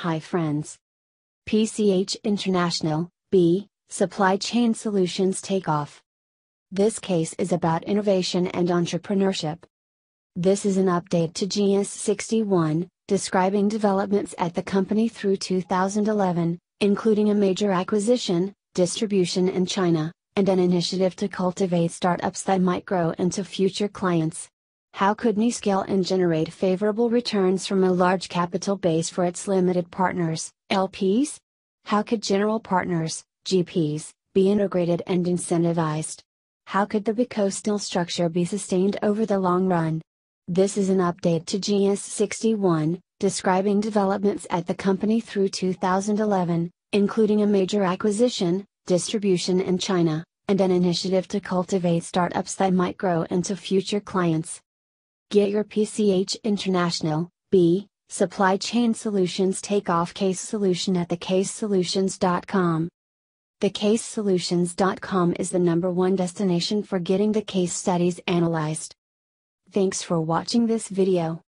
Hi friends. PCH International, B, Supply Chain Solutions Takeoff. This case is about innovation and entrepreneurship. This is an update to GS61, describing developments at the company through 2011, including a major acquisition, distribution in China, and an initiative to cultivate startups that might grow into future clients. How could NI scale and generate favorable returns from a large capital base for its limited partners, LPs? How could general partners, GPs, be integrated and incentivized? How could the bicoastal structure be sustained over the long run? This is an update to GS61, describing developments at the company through 2011, including a major acquisition, distribution in China, and an initiative to cultivate startups that might grow into future clients. Get your PCH International, B, Supply Chain Solutions Takeoff Case Solution at thecasesolutions.com. Thecasesolutions.com is the number one destination for getting the case studies analyzed. Thanks for watching this video.